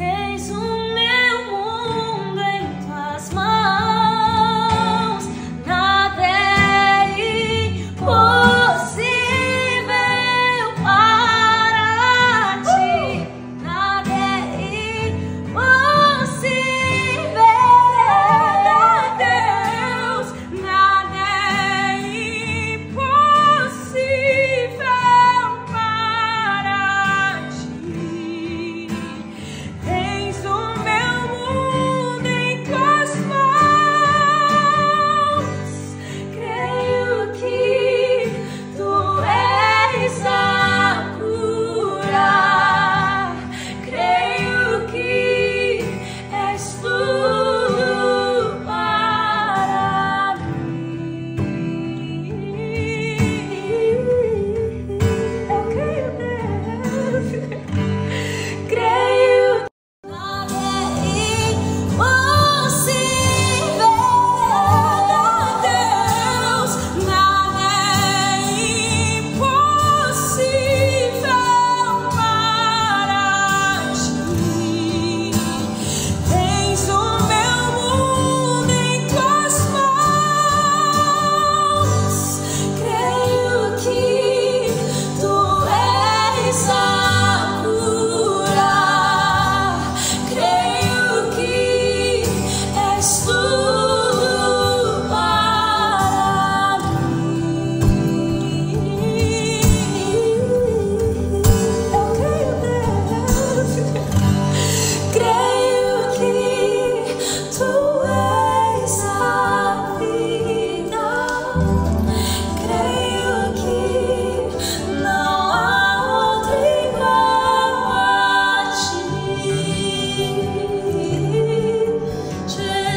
És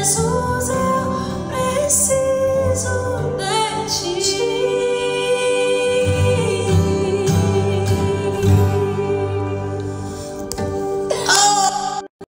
Jesús.